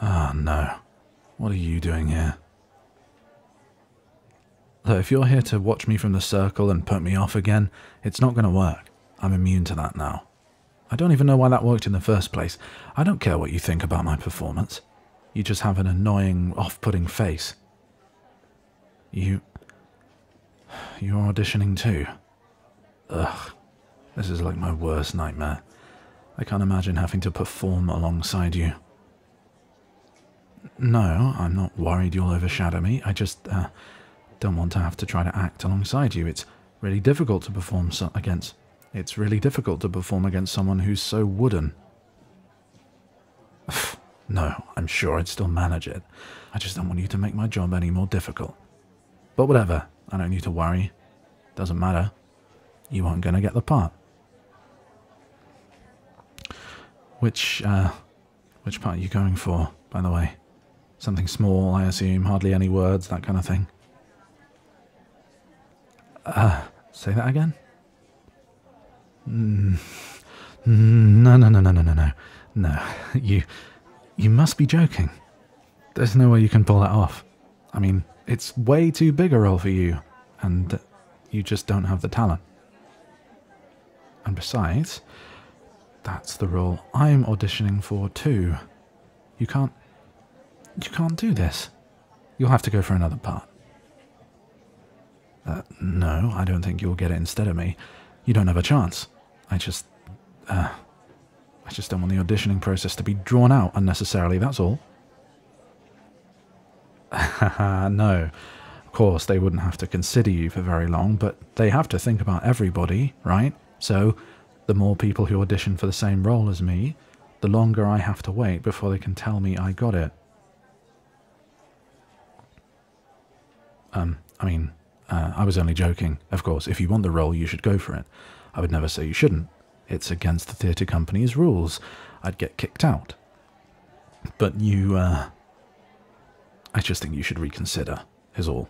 Ah, oh, no. What are you doing here? Look, if you're here to watch me from the circle and put me off again, it's not going to work. I'm immune to that now. I don't even know why that worked in the first place. I don't care what you think about my performance. You just have an annoying, off-putting face. You... You're auditioning too? Ugh. This is like my worst nightmare. I can't imagine having to perform alongside you. No, I'm not worried you'll overshadow me. I just uh, don't want to have to try to act alongside you. It's really difficult to perform so against. It's really difficult to perform against someone who's so wooden. no, I'm sure I'd still manage it. I just don't want you to make my job any more difficult. But whatever, I don't need to worry. Doesn't matter. You aren't going to get the part. Which, uh, which part are you going for, by the way? Something small, I assume, hardly any words, that kind of thing. Uh, say that again? Mm, no, no, no, no, no, no, no. No, you, you must be joking. There's no way you can pull that off. I mean, it's way too big a role for you, and you just don't have the talent. And besides, that's the role I'm auditioning for too. You can't. You can't do this. You'll have to go for another part. Uh, no, I don't think you'll get it instead of me. You don't have a chance. I just. Uh, I just don't want the auditioning process to be drawn out unnecessarily, that's all. no. Of course, they wouldn't have to consider you for very long, but they have to think about everybody, right? So, the more people who audition for the same role as me, the longer I have to wait before they can tell me I got it. Um, I mean, uh, I was only joking. Of course, if you want the role, you should go for it. I would never say you shouldn't. It's against the theatre company's rules. I'd get kicked out. But you, uh, I just think you should reconsider, is all.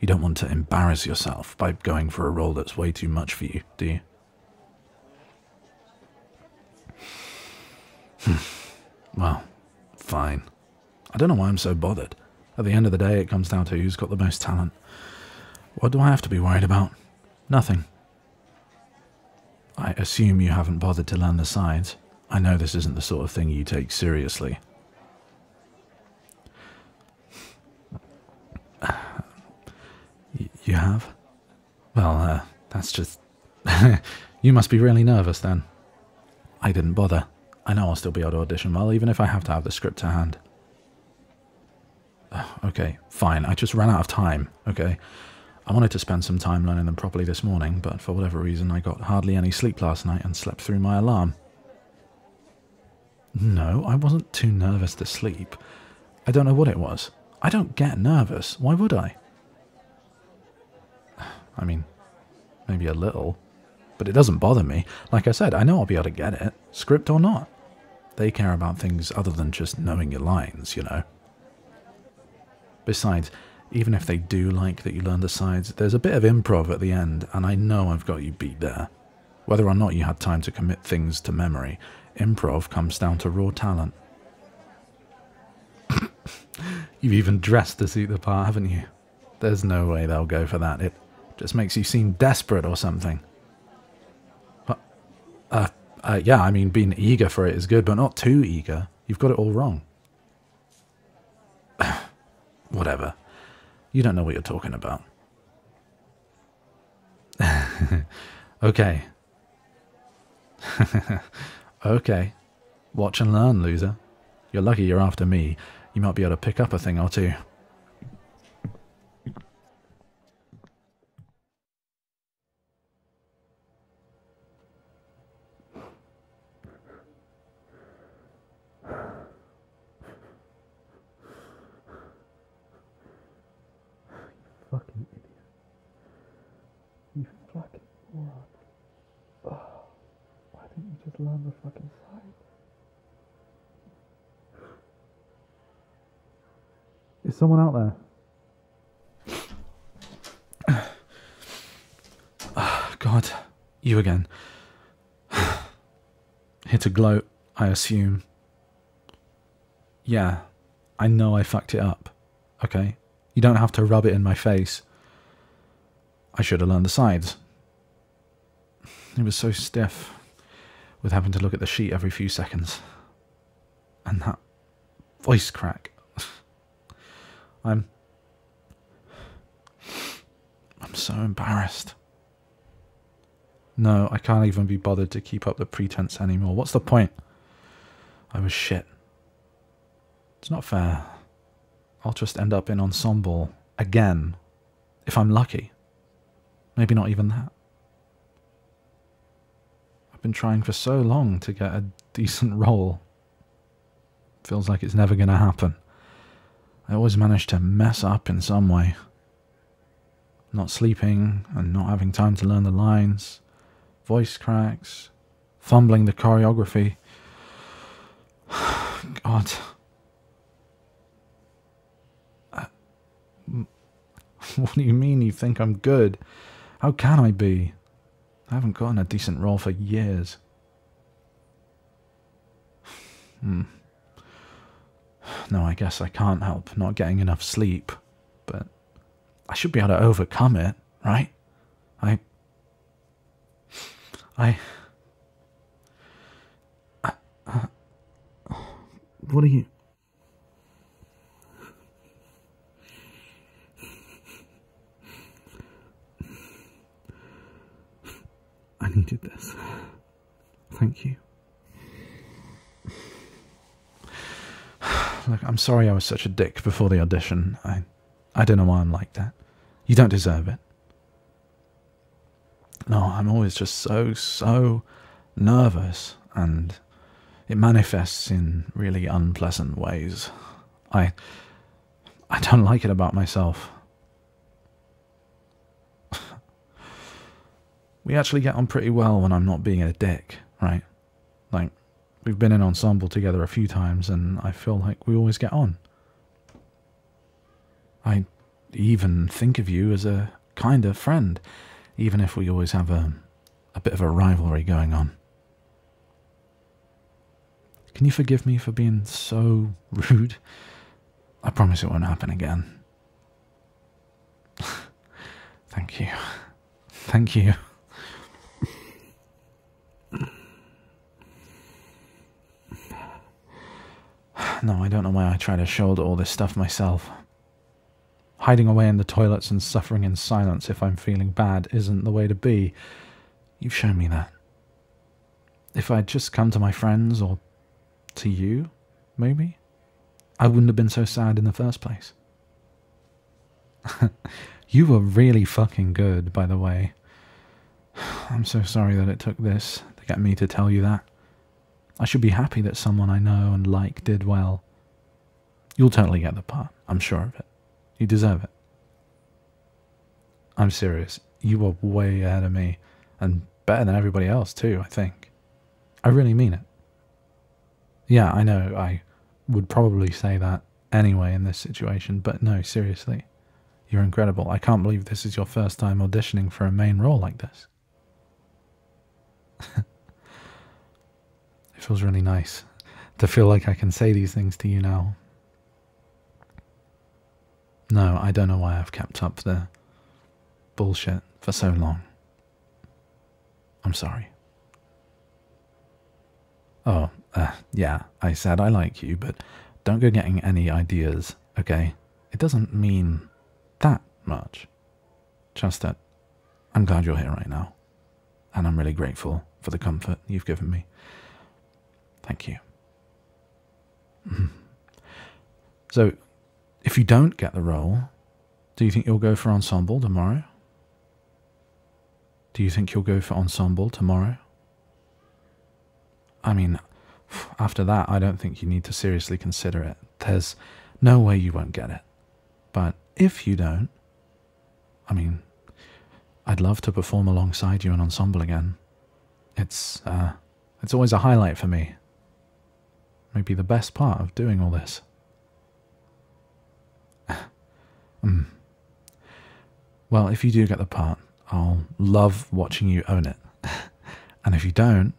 You don't want to embarrass yourself by going for a role that's way too much for you, do you? well, fine. I don't know why I'm so bothered. At the end of the day, it comes down to who's got the most talent. What do I have to be worried about? Nothing. I assume you haven't bothered to learn the sides. I know this isn't the sort of thing you take seriously. You have? Well, uh, that's just... you must be really nervous then. I didn't bother. I know I'll still be able to audition well, even if I have to have the script to hand. okay, fine. I just ran out of time, okay? I wanted to spend some time learning them properly this morning, but for whatever reason I got hardly any sleep last night and slept through my alarm. No, I wasn't too nervous to sleep. I don't know what it was. I don't get nervous. Why would I? I mean, maybe a little. But it doesn't bother me. Like I said, I know I'll be able to get it, script or not. They care about things other than just knowing your lines, you know. Besides, even if they do like that you learn the sides, there's a bit of improv at the end, and I know I've got you beat there. Whether or not you had time to commit things to memory, improv comes down to raw talent. You've even dressed to suit the part, haven't you? There's no way they'll go for that. It just makes you seem desperate or something. Uh, uh, yeah, I mean, being eager for it is good, but not too eager. You've got it all wrong. Whatever. You don't know what you're talking about. okay. okay. Watch and learn, loser. You're lucky you're after me. You might be able to pick up a thing or two. You fucking moron. Oh, why didn't you just learn the fucking side? Is someone out there? Oh, God, you again. Hit a gloat, I assume. Yeah, I know I fucked it up. Okay? You don't have to rub it in my face. I should have learned the sides. It was so stiff with having to look at the sheet every few seconds. And that voice crack. I'm. I'm so embarrassed. No, I can't even be bothered to keep up the pretense anymore. What's the point? I was shit. It's not fair. I'll just end up in ensemble again, if I'm lucky. Maybe not even that. I've been trying for so long to get a decent role. Feels like it's never going to happen. I always manage to mess up in some way. Not sleeping and not having time to learn the lines, voice cracks, fumbling the choreography. God. what do you mean you think I'm good? How can I be? I haven't gotten a decent role for years. Hmm. No, I guess I can't help not getting enough sleep, but I should be able to overcome it, right? I. I. Uh, what are you. I needed this. Thank you. Look, I'm sorry I was such a dick before the audition. I, I don't know why I'm like that. You don't deserve it. No, I'm always just so, so nervous, and it manifests in really unpleasant ways. I, I don't like it about myself. We actually get on pretty well when I'm not being a dick, right? Like, we've been in ensemble together a few times, and I feel like we always get on. I even think of you as a kind of friend, even if we always have a, a bit of a rivalry going on. Can you forgive me for being so rude? I promise it won't happen again. Thank you. Thank you. No, I don't know why I try to shoulder all this stuff myself. Hiding away in the toilets and suffering in silence if I'm feeling bad isn't the way to be. You've shown me that. If I'd just come to my friends or to you, maybe, I wouldn't have been so sad in the first place. you were really fucking good, by the way. I'm so sorry that it took this to get me to tell you that. I should be happy that someone I know and like did well. You'll totally get the part, I'm sure of it. You deserve it. I'm serious. You are way ahead of me, and better than everybody else, too, I think. I really mean it. Yeah, I know I would probably say that anyway in this situation, but no, seriously. You're incredible. I can't believe this is your first time auditioning for a main role like this. It feels really nice to feel like I can say these things to you now. No, I don't know why I've kept up the bullshit for so long. I'm sorry. Oh, uh, yeah, I said I like you, but don't go getting any ideas, okay? It doesn't mean that much. Just that I'm glad you're here right now, and I'm really grateful for the comfort you've given me. Thank you. So, if you don't get the role, do you think you'll go for ensemble tomorrow? Do you think you'll go for ensemble tomorrow? I mean, after that, I don't think you need to seriously consider it. There's no way you won't get it. But if you don't, I mean, I'd love to perform alongside you in ensemble again. It's uh, it's always a highlight for me Maybe the best part of doing all this. Mm. Well, if you do get the part, I'll love watching you own it. and if you don't,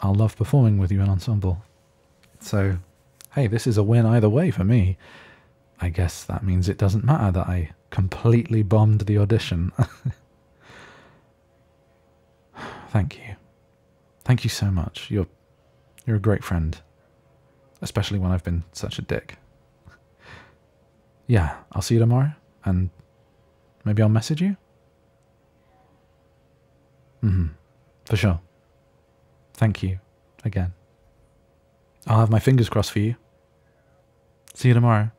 I'll love performing with you in ensemble. So, hey, this is a win either way for me. I guess that means it doesn't matter that I completely bombed the audition. Thank you. Thank you so much. You're you're a great friend. Especially when I've been such a dick. Yeah, I'll see you tomorrow and maybe I'll message you. Mhm. For sure. Thank you again. I'll have my fingers crossed for you. See you tomorrow.